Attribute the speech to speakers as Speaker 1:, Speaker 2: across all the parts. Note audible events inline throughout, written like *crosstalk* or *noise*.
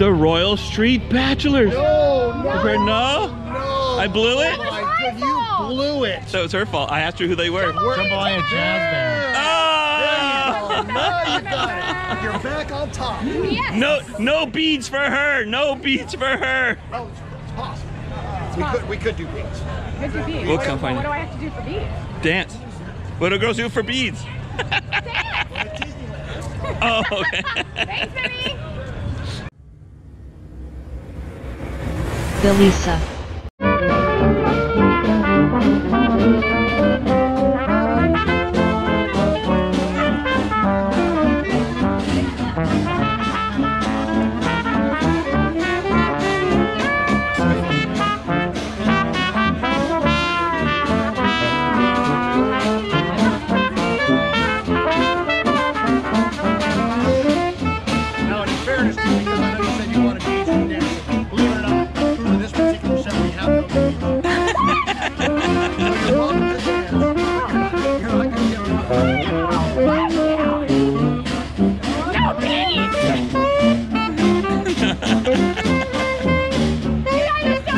Speaker 1: The Royal Street Bachelors.
Speaker 2: No, no,
Speaker 1: Her- no?
Speaker 2: no.
Speaker 1: I blew it?
Speaker 2: Oh my God, you blew it.
Speaker 1: So it's her fault. I asked her who they were.
Speaker 3: Jambalaya Jazz Band.
Speaker 1: Oh! Ah!
Speaker 2: Now you got it. You're back on top.
Speaker 4: Yes.
Speaker 1: No, no beads for her. No beads for her.
Speaker 2: Oh, it's possible. We could, we could do beats.
Speaker 4: Good to be.
Speaker 1: We'll
Speaker 4: what,
Speaker 1: come find
Speaker 4: what do I have to do for beads?
Speaker 1: Dance. What do girls do for beads? *laughs* oh, okay. *laughs*
Speaker 4: Thanks, honey. Billisa.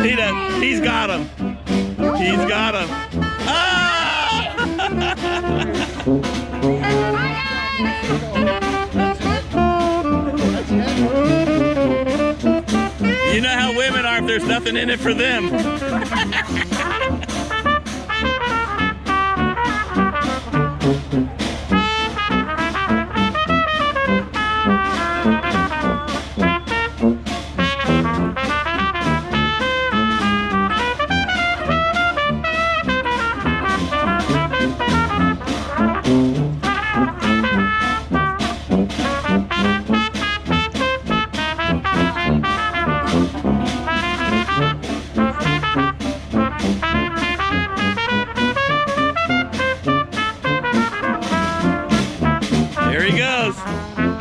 Speaker 1: He does. He's got him. He's got him. Ah! You know how women are if there's nothing in it for them. *laughs* There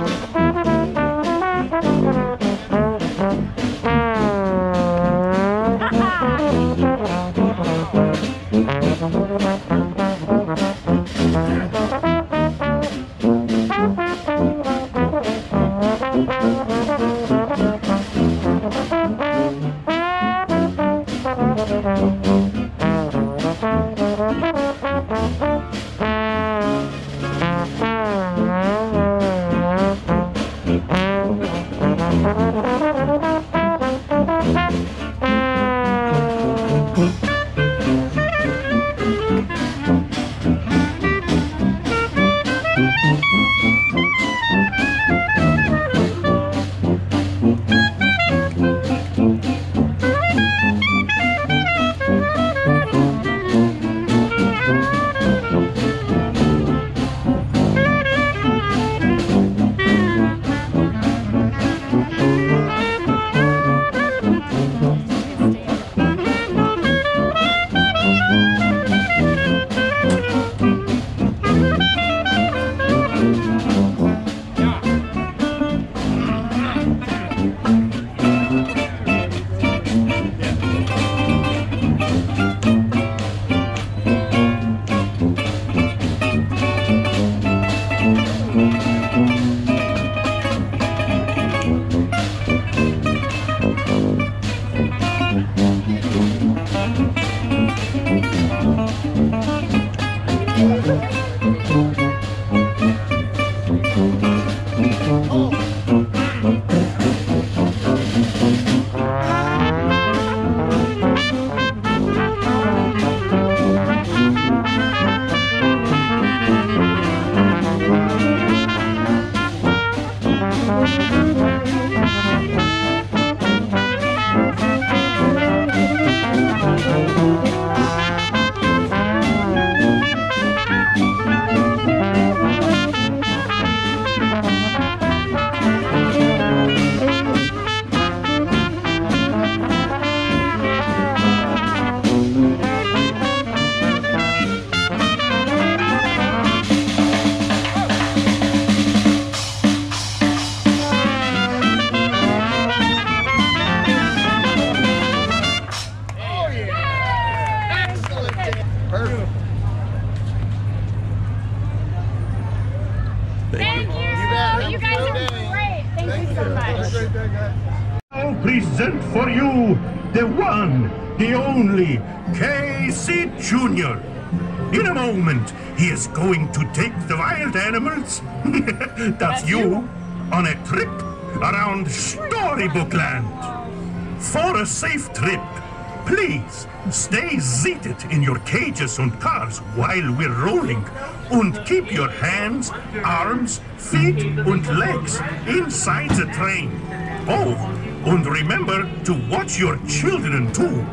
Speaker 4: you
Speaker 5: the one, the only Casey Jr. In a moment, he is going to take the wild animals, *laughs* that's you, on a trip around Storybook Land. For a safe trip, please stay seated in your cages and cars while we're rolling and keep your hands, arms, feet and legs inside the train. Oh, and remember to watch your children too.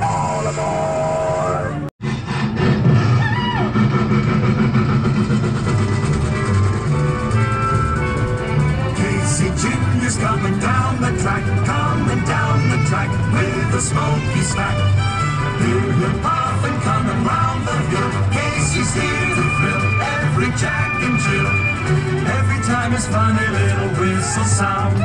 Speaker 5: All aboard!
Speaker 1: Casey Jr.'s coming down the track, coming down the track with a smoky stack. Hear him puffing, coming round the hill. Casey's here to thrill every Jack and Jill. Every time his funny little whistle sounds,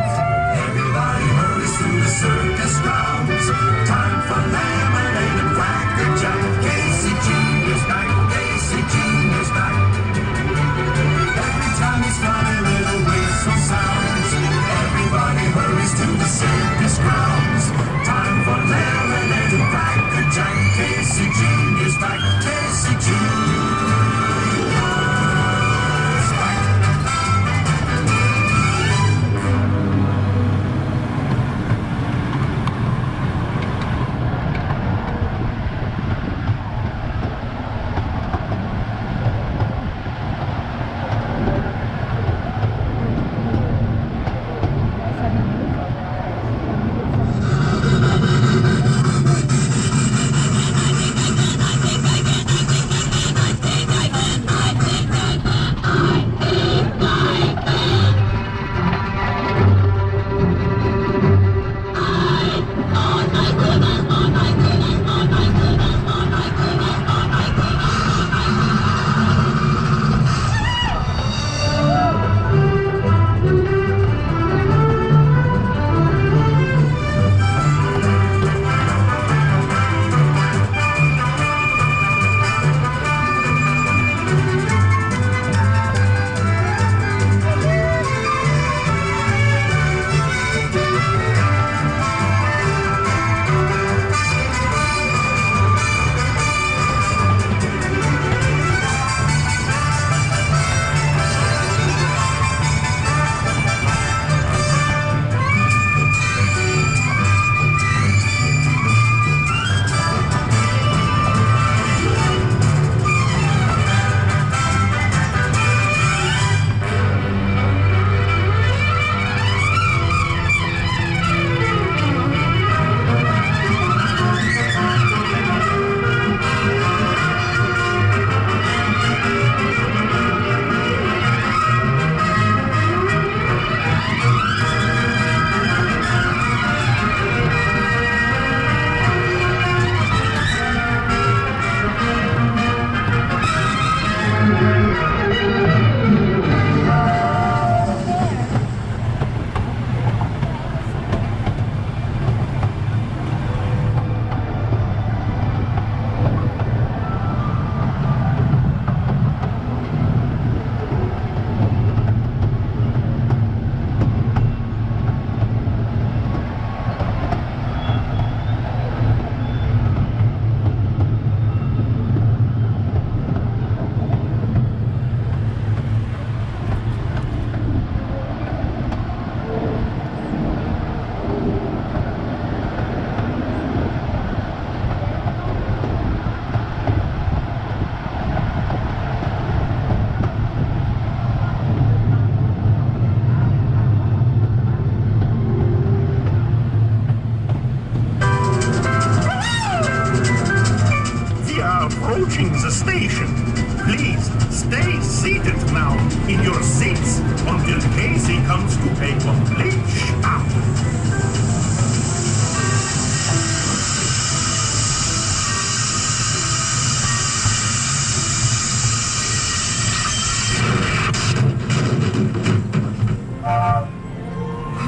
Speaker 5: in your seats until Casey comes to a complete stop.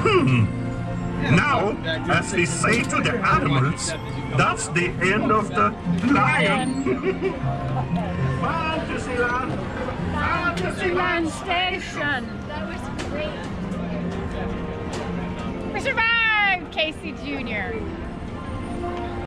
Speaker 5: Hmm. Now, as we say to the animals, that's the end of the lion. *laughs*
Speaker 6: Fantasyland! Station. That was great. We survived! Casey Jr.